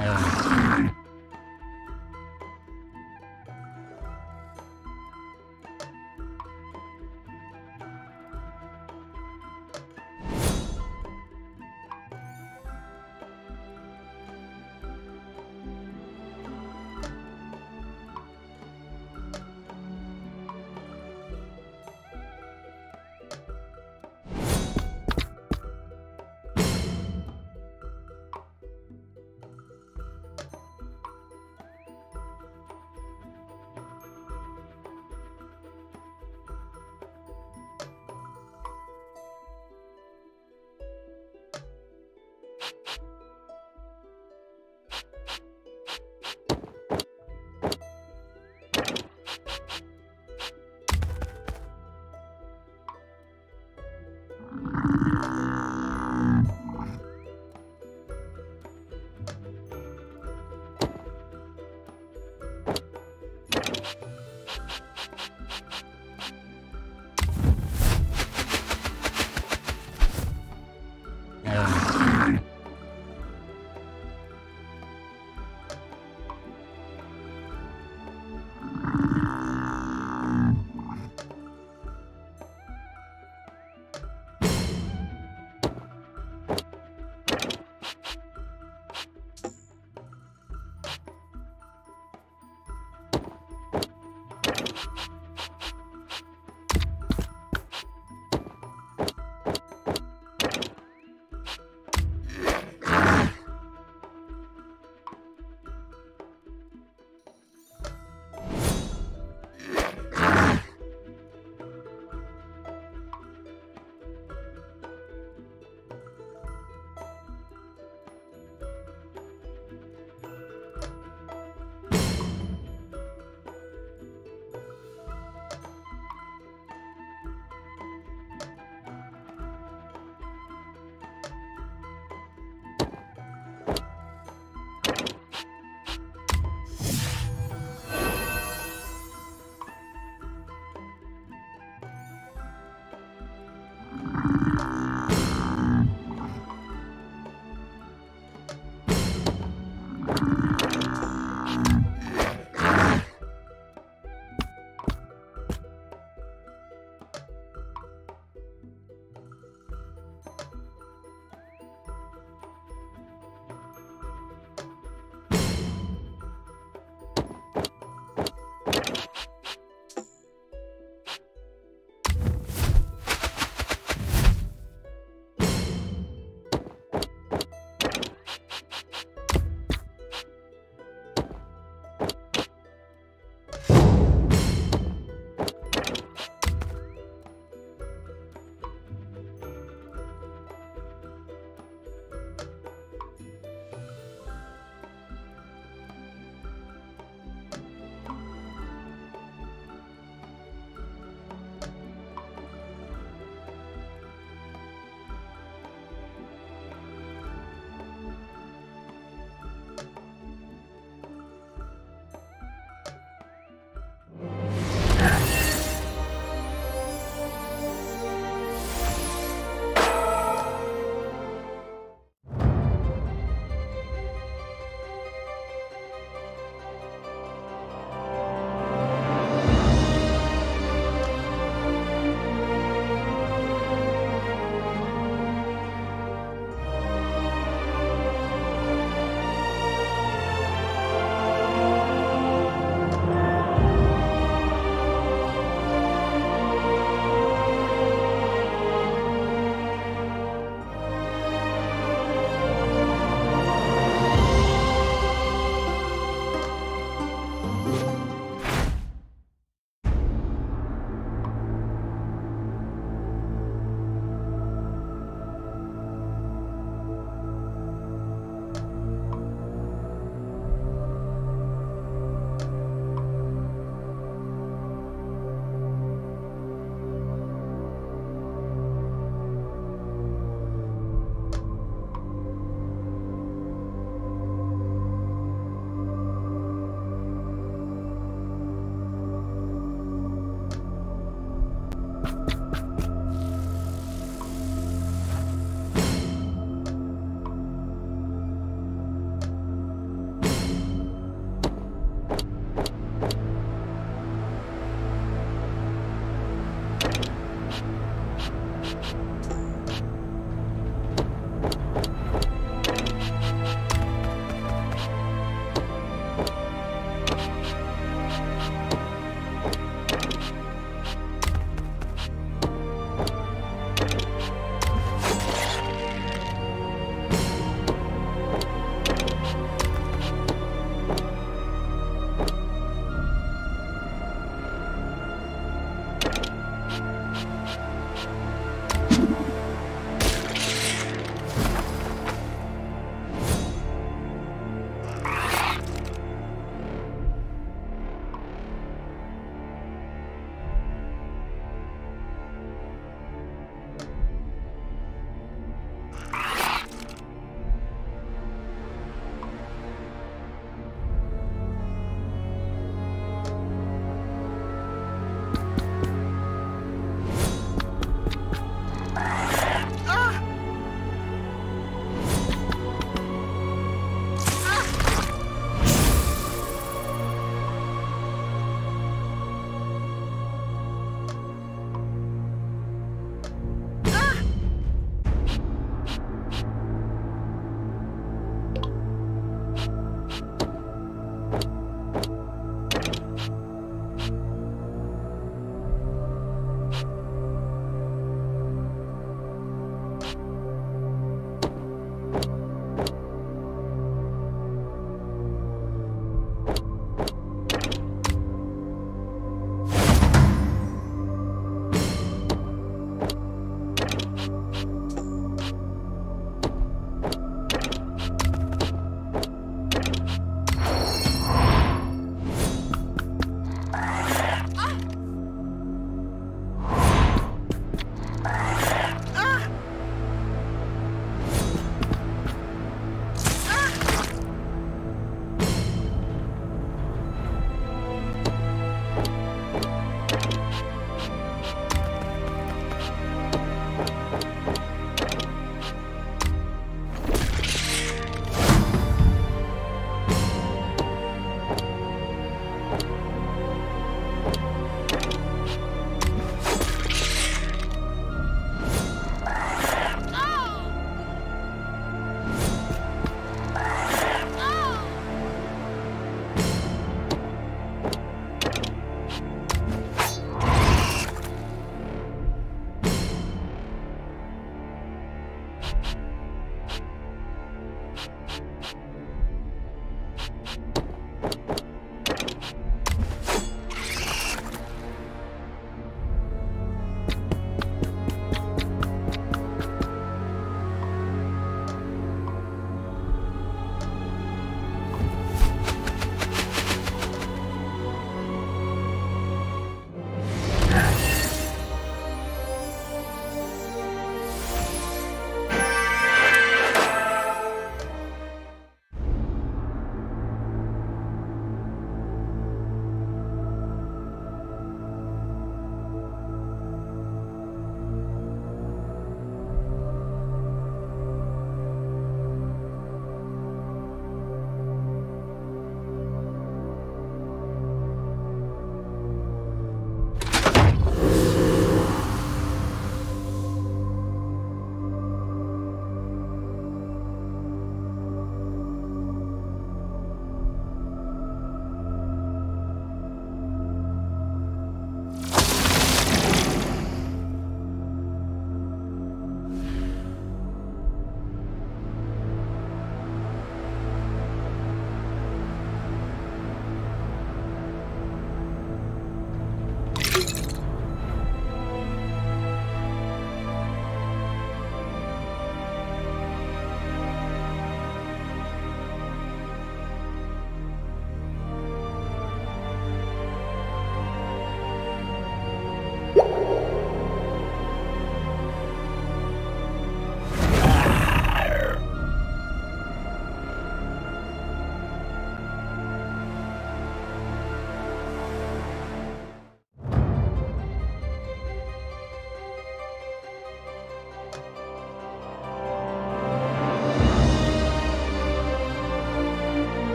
Yeah.